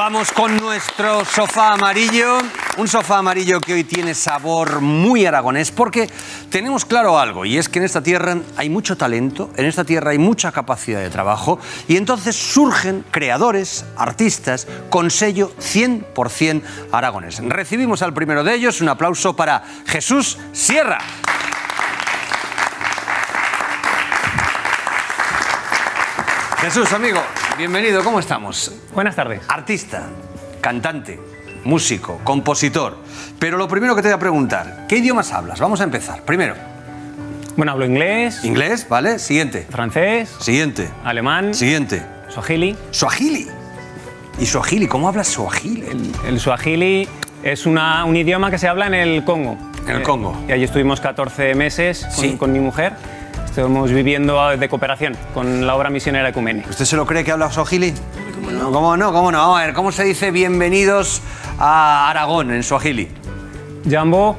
Vamos con nuestro sofá amarillo, un sofá amarillo que hoy tiene sabor muy aragonés, porque tenemos claro algo, y es que en esta tierra hay mucho talento, en esta tierra hay mucha capacidad de trabajo, y entonces surgen creadores, artistas, con sello 100% aragonés. Recibimos al primero de ellos, un aplauso para Jesús Sierra. Jesús, amigo, bienvenido, ¿cómo estamos? Buenas tardes. Artista, cantante, músico, compositor. Pero lo primero que te voy a preguntar, ¿qué idiomas hablas? Vamos a empezar. Primero, Bueno, hablo inglés, inglés, ¿vale? Siguiente. francés, Siguiente. alemán, Siguiente. swahili. Swahili. ¿Y Swahili? ¿Cómo hablas Swahili? El swahili es una- un idioma que se habla en el Congo. En el Eh, Congo. y allí estuvimos 14 meses con, Sí. con mi mujer. Estuvimos viviendo de cooperación con la obra misionera Ecumene. ¿Usted se lo cree que habla Swahili? No, ¿Cómo no? ¿Cómo no? Vamos a ver, ¿cómo se dice bienvenidos a Aragón en Swahili? Jambo,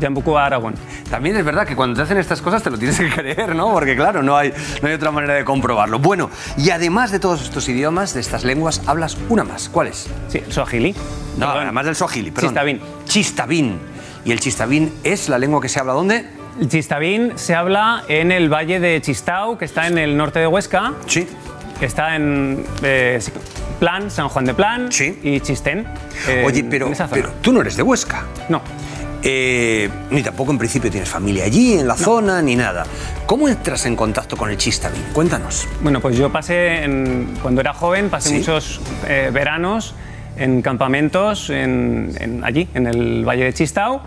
Jambuku Aragón. También es verdad que cuando te hacen estas cosas te lo tienes que creer, ¿no? Porque claro, no hay, no hay otra manera de comprobarlo. Bueno, y además de todos estos idiomas, de estas lenguas, hablas una más. ¿Cuál es? Sí, el swahili. No, Perdón. además del Swahili, perdón. Chistavín. Chistavín. ¿Y el chistavín es la lengua que se habla dónde? El chistavín se habla en el valle de Chistau, que está en el norte de Huesca. Sí. Está en eh, Plan, San Juan de Plan Sí. y Chistén. eh, Oye, pero, pero tú no eres de Huesca. No, Eh, ni tampoco en principio tienes familia allí, en la zona, ni nada. ¿Cómo entras en contacto con el chistavín? Cuéntanos. Bueno, pues yo pasé, en- cuando era joven, pasé Sí. muchos eh, veranos en campamentos en- en- allí, en el Valle de Chistau,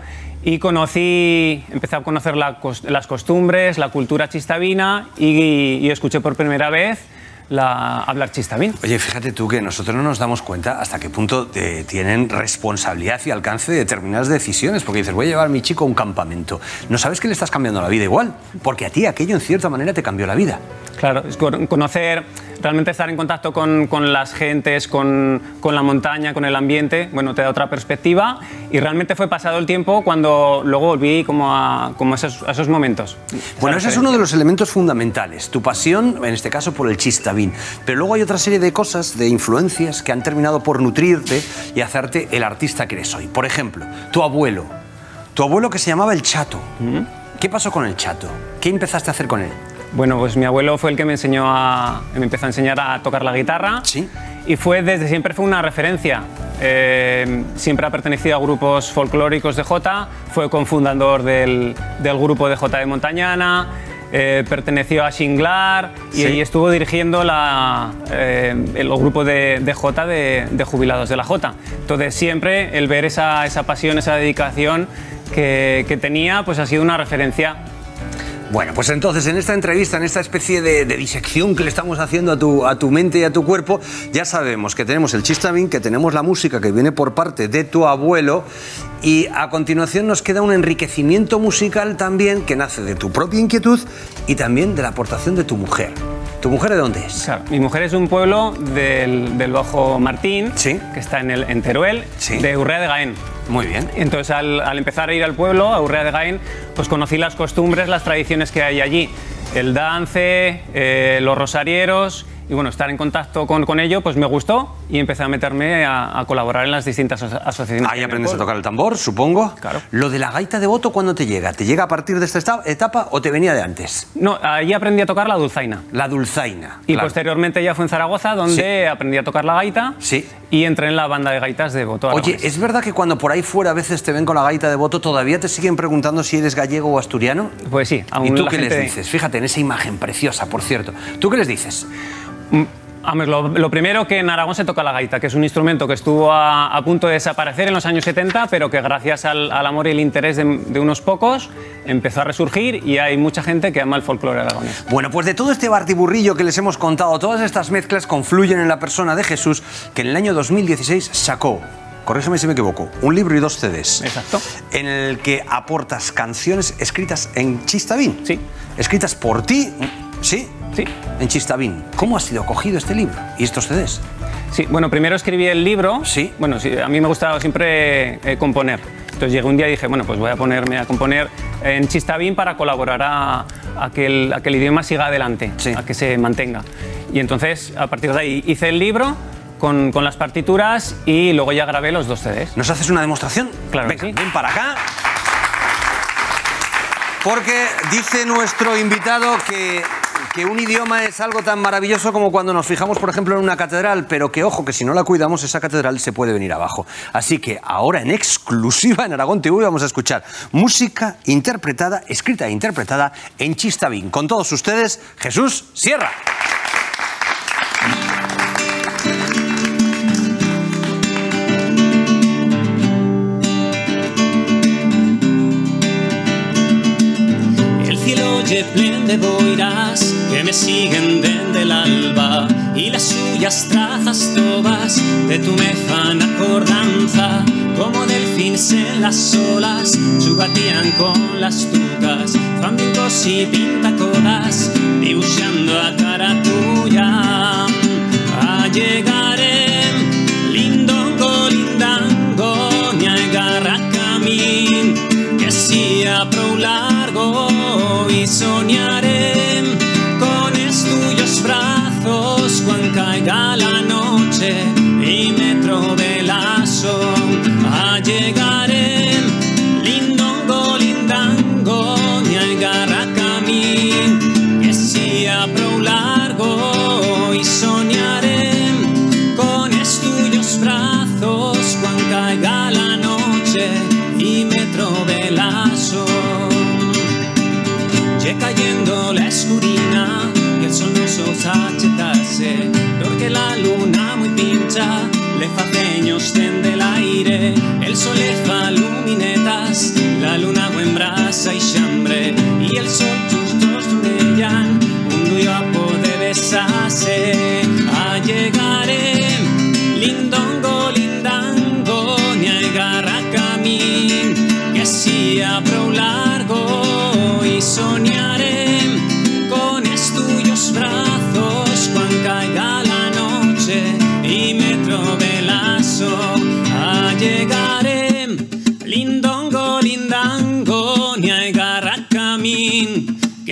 y conocí, empecé a conocer la las costumbres, la cultura chistavina, y, y escuché por primera vez la, hablar chistavín. Oye, fíjate tú que nosotros no nos damos cuenta hasta qué punto eh, tienen responsabilidad y alcance de determinadas decisiones. Porque dices, voy a llevar a mi chico a un campamento. No sabes que le estás cambiando la vida igual. Porque a ti aquello en cierta manera te cambió la vida. Claro, es con- conocer, realmente estar en contacto con, con las gentes, con, con la montaña, con el ambiente, bueno, te da otra perspectiva y realmente fue pasado el tiempo cuando luego volví como a, como a, esos, a esos momentos. Bueno, ese es uno de los elementos fundamentales. Tu pasión, en este caso, por el chistavín. Pero luego hay otra serie de cosas, de influencias, que han terminado por nutrirte y hacerte el artista que eres hoy. Por ejemplo, tu abuelo. Tu abuelo que se llamaba el Chato. ¿Qué pasó con el Chato? ¿Qué empezaste a hacer con él? Bueno, pues mi abuelo fue el que me enseñó a, me empezó a enseñar a tocar la guitarra Sí. y fue desde siempre fue una referencia. Eh, siempre ha pertenecido a grupos folclóricos de Jota, fue cofundador del, del grupo de Jota de Montañana, eh, perteneció a Shinglar y, Sí. y estuvo dirigiendo la, eh, el grupo de, de Jota de, de jubilados de la Jota. Entonces siempre el ver esa, esa pasión, esa dedicación que, que tenía, pues ha sido una referencia Bueno, pues entonces en esta entrevista, en esta especie de, disección que le estamos haciendo a tu, a tu mente y a tu cuerpo, ya sabemos que tenemos el chistavín, que tenemos la música que viene por parte de tu abuelo y a continuación nos queda un enriquecimiento musical también que nace de tu propia inquietud y también de la aportación de tu mujer. ¿Tu mujer de dónde es? Claro, mi mujer es de un pueblo del, del Bajo Martín, Sí. que está en, el, en Teruel, Sí. de Urrea de Gaén. Muy bien. Entonces, al, al empezar a ir al pueblo, a Urrea de Gaén, pues conocí las costumbres, las tradiciones que hay allí. El dance, eh, los rosarieros, y bueno, estar en contacto con, con ello, pues me gustó y empecé a meterme a, a colaborar en las distintas aso- asociaciones. Ahí aprendes a tocar el tambor, supongo. Claro. Lo de la gaita de voto, ¿cuándo te llega? ¿Te llega a partir de esta etapa o te venía de antes? No, ahí aprendí a tocar la dulzaina. La dulzaina. Y claro. posteriormente ya fue en Zaragoza, donde aprendí a tocar la gaita Sí. y entré en la banda de gaitas de Boto Oye. ¿es verdad que cuando por ahí fuera a veces te ven con la gaita de voto, todavía te siguen preguntando si eres gallego o asturiano? Pues sí, aún ¿Y tú la qué les gente- dices? Fíjate en esa imagen preciosa, por cierto. ¿Tú qué les dices? Mm, lo, lo primero que en Aragón se toca la gaita, que es un instrumento que estuvo a, a punto de desaparecer en los años 70, pero que gracias al, al amor y el interés de, de unos pocos empezó a resurgir y hay mucha gente que ama el folclore aragonés. Bueno, pues de todo este bartiburrillo que les hemos contado, todas estas mezclas confluyen en la persona de Jesús, que en el año 2016 sacó, corrígeme si me equivoco, un libro y dos CDs. Exacto. En el que aportas canciones escritas en chistavín. Sí. Escritas por ti, ¿sí? Sí. En chistavín. ¿Cómo ha sido acogido este libro y estos CDs? Sí, bueno, primero escribí el libro. Sí. Bueno, sí, a mí me gustaba siempre eh, componer. Entonces llegué un día y dije, bueno, pues voy a ponerme a componer en Chistavín para colaborar a, a que, el, a que el idioma siga adelante, Sí. a que se mantenga. Y entonces, a partir de ahí, hice el libro con, con las partituras y luego ya grabé los dos CDs. ¿Nos haces una demostración? Claro que Venga, sí. ven para acá. Porque dice nuestro invitado que, que un idioma es algo tan maravilloso como cuando nos fijamos, por ejemplo, en una catedral, pero que, ojo, que si no la cuidamos, esa catedral se puede venir abajo. Así que ahora, en exclusiva en Aragón TV, vamos a escuchar música interpretada, escrita e interpretada en Chistavín. Con todos ustedes, Jesús Sierra. Que me siguen dende el alba y las suyas trazas todas de tu me fan acordanza como delfines en las olas chugatían con las tucas fan brincos y pintacodas dibuixando a cara el sol no sos achetarse porque la luna muy pincha le fa peños tende el aire el sol le fa luminetas la luna buen brasa y chambre y el sol justos tunellan un duyo a poder besarse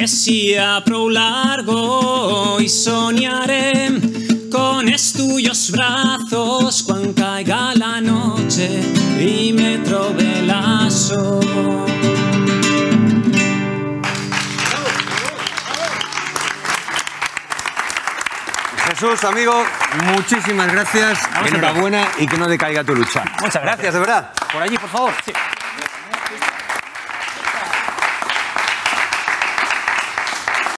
sea prou largo y soñaré con tuyos brazos cuando caiga la noche y me trove lazo. Jesús, amigo, muchísimas gracias. Enhorabuena y que no decaiga tu lucha. Muchas gracias. Gracias, de verdad. Por allí, por favor.